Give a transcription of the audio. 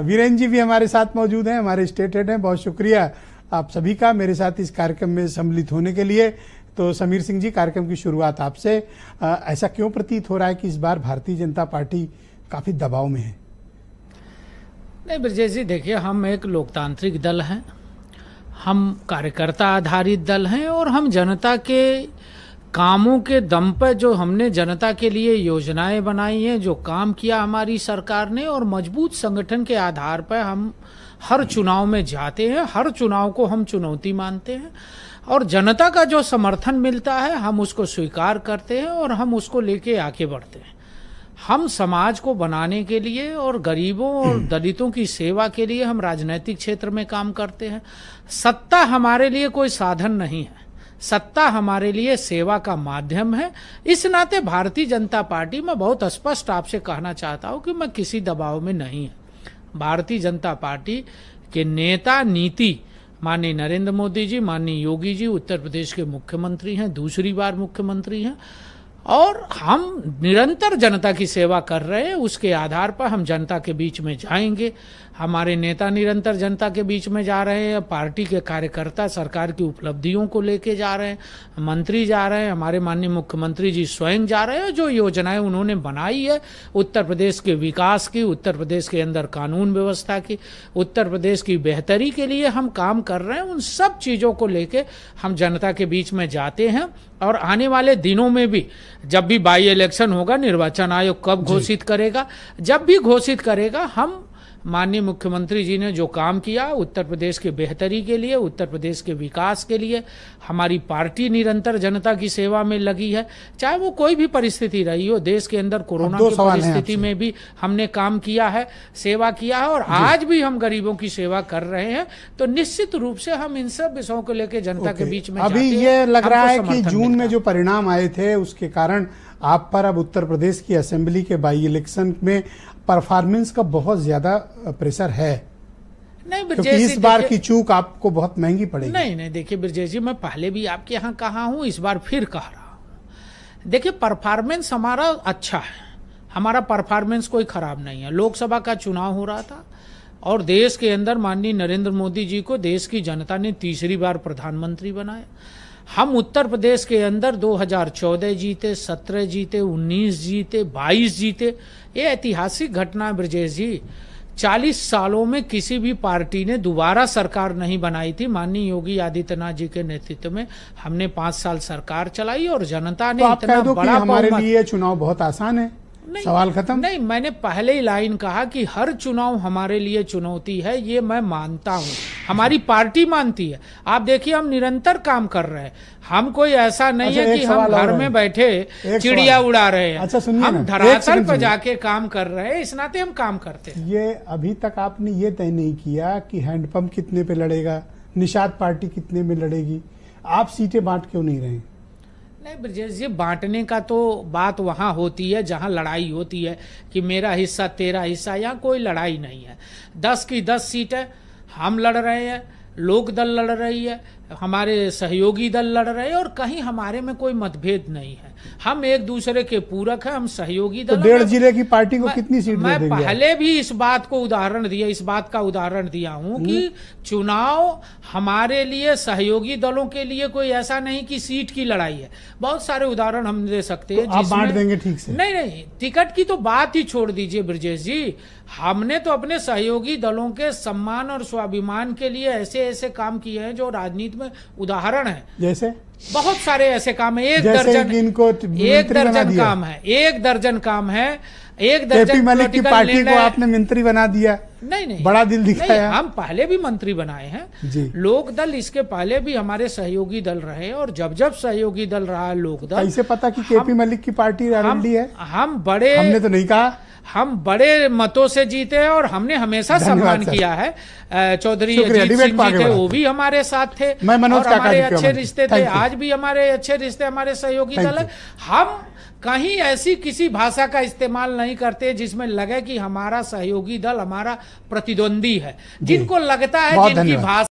वीरेन जी भी हमारे साथ मौजूद हैं, हमारे स्टेट हेड हैं। बहुत शुक्रिया आप सभी का मेरे साथ इस कार्यक्रम में सम्मिलित होने के लिए। तो समीर सिंह जी, कार्यक्रम की शुरुआत आपसे। ऐसा क्यों प्रतीत हो रहा है कि इस बार भारतीय जनता पार्टी काफ़ी दबाव में है? नहीं, ब्रजेश जी, देखिए, हम एक लोकतांत्रिक दल हैं। हम कार्यकर्ता आधारित दल हैं और हम जनता के कामों के दम पर जो हमने जनता के लिए योजनाएँ बनाई हैं जो काम किया हमारी सरकार ने और मज़बूत संगठन के आधार पर हम हर चुनाव में जाते हैं हर चुनाव को हम चुनौती मानते हैं और जनता का जो समर्थन मिलता है हम उसको स्वीकार करते हैं और हम उसको लेके आगे बढ़ते हैं। हम समाज को बनाने के लिए और गरीबों और दलितों की सेवा के लिए हम राजनीतिक क्षेत्र में काम करते हैं। सत्ता हमारे लिए कोई साधन नहीं है। सत्ता हमारे लिए सेवा का माध्यम है। इस नाते भारतीय जनता पार्टी, में बहुत स्पष्ट आपसे कहना चाहता हूँ कि मैं किसी दबाव में नहीं है। भारतीय जनता पार्टी के नेता, नीति, माननीय नरेंद्र मोदी जी, माननीय योगी जी, उत्तर प्रदेश के मुख्यमंत्री हैं, दूसरी बार मुख्यमंत्री हैं। और हम निरंतर जनता की सेवा कर रहे हैं, उसके आधार पर हम जनता के बीच में जाएँगे। हमारे नेता निरंतर जनता के बीच में जा रहे हैं, पार्टी के कार्यकर्ता सरकार की उपलब्धियों को लेके जा रहे हैं, मंत्री जा रहे हैं, हमारे माननीय मुख्यमंत्री जी स्वयं जा रहे हैं, जो योजनाएँ उन्होंने बनाई है, उत्तर प्रदेश के विकास की, उत्तर प्रदेश के अंदर कानून व्यवस्था की, उत्तर प्रदेश की बेहतरी के लिए हम काम कर रहे हैं, उन सब चीज़ों को लेके हम जनता के बीच में जाते हैं। और आने वाले दिनों में भी जब भी बाई इलेक्शन होगा निर्वाचन आयोग कब घोषित करेगा जब भी घोषित करेगा हम माननीय मुख्यमंत्री जी ने जो काम किया उत्तर प्रदेश के बेहतरी के लिए उत्तर प्रदेश के विकास के लिए हमारी पार्टी निरंतर जनता की सेवा में लगी है। चाहे वो कोई भी परिस्थिति रही हो देश के अंदर कोरोना की परिस्थिति में भी हमने काम किया है सेवा किया है और आज भी हम गरीबों की सेवा कर रहे हैं। तो निश्चित रूप से हम इन सब विषयों को लेकर जनता के बीच में अभी ये लग रहा है कि जून में जो परिणाम आए थे उसके कारण आप पर अब उत्तर प्रदेश की असेंबली के बाई इलेक्शन में परफॉर्मेंस का बहुत ज़्यादा प्रेशर है। नहीं क्योंकि इस बार की चूक आपको बहुत महँगी पड़ेगी। नहीं नहीं देखिए ब्रजेश जी मैं पहले भी आपके यहाँ कहा हूँ इस बार फिर कह रहा हूँ। देखिए परफॉर्मेंस हमारा अच्छा है। हमारा परफॉर्मेंस कोई खराब नहीं है। लोकसभा का चुनाव हो रहा था और देश के अंदर माननीय नरेंद्र मोदी जी को देश की जनता ने तीसरी बार प्रधानमंत्री बनाया। हम उत्तर प्रदेश के अंदर 2014 जीते 17 जीते 19 जीते 22 जीते ये ऐतिहासिक घटना ब्रजेश जी। 40 सालों में किसी भी पार्टी ने दोबारा सरकार नहीं बनाई थी। माननीय योगी आदित्यनाथ जी के नेतृत्व में हमने पाँच साल सरकार चलाई और जनता ने तो इतना बड़ा हमारे लिए चुनाव बहुत आसान है। नहीं, सवाल खत्म। नहीं मैंने पहले ही लाइन कहा कि हर चुनाव हमारे लिए चुनौती है ये मैं मानता हूँ। हमारी पार्टी मानती है। आप देखिए हम निरंतर काम कर रहे हैं। हम कोई ऐसा नहीं अच्छा, है कि हम घर में बैठे चिड़िया उड़ा रहे हैं। अच्छा सुनिए हम धरातल पर जाके काम कर रहे हैं। इस नाते हम काम करते हैं। ये अभी तक आपने ये तय नहीं किया कि हैंडपंप कितने पे लड़ेगा निषाद पार्टी कितने में लड़ेगी। आप सीटें बांट क्यों नहीं रहे? नहीं ब्रजेश जी बांटने का तो बात वहाँ होती है जहाँ लड़ाई होती है कि मेरा हिस्सा तेरा हिस्सा यहाँ कोई लड़ाई नहीं है। दस की दस सीटें हम लड़ रहे हैं, लोक दल लड़ रही है, हमारे सहयोगी दल लड़ रहे हैं और कहीं हमारे में कोई मतभेद नहीं है। हम एक दूसरे के पूरक हैं हम सहयोगी तो दल तो डेढ़ ज़िले की पार्टी को कितनी सीट मैं दे पहले भी इस बात को उदाहरण दिया इस बात का उदाहरण दिया हूँ कि हम्म। चुनाव हमारे लिए सहयोगी दलों के लिए कोई ऐसा नहीं कि सीट की लड़ाई है। बहुत सारे उदाहरण हम दे सकते हैं तो आप बांट देंगे ठीक से? नहीं नहीं टिकट की तो बात ही छोड़ दीजिए ब्रजेश जी। हमने तो अपने सहयोगी दलों के सम्मान और स्वाभिमान के लिए ऐसे ऐसे काम किए हैं जो राजनीति में उदाहरण है। जैसे? बहुत सारे ऐसे काम है। एक दर्जन इनको एक दर्जन काम है। एक दर्जन काम है। एक दर्जन मलिक की पार्टी को आपने मंत्री बना दिया। नहीं नहीं। बड़ा दिल दिखाया। हम पहले भी मंत्री बनाए हैं। लोक दल इसके पहले भी हमारे सहयोगी दल रहे और जब जब सहयोगी दल रहा लोक दल कैसे पता कि केपी मलिक की पार्टी हम, है? हम बड़े हमने तो नहीं कहा। हम बड़े मतों से जीते हैं और हमने हमेशा सम्मान किया है। चौधरी अजीत सिंह जी थे वो भी हमारे साथ थे मैं मनोज और हमारे अच्छे रिश्ते थे आज भी हमारे अच्छे रिश्ते हमारे सहयोगी दल है। हम कहीं ऐसी किसी भाषा का इस्तेमाल नहीं करते जिसमें लगे कि हमारा सहयोगी दल हमारा प्रतिद्वंदी है। जिनको लगता है जिनकी भाषा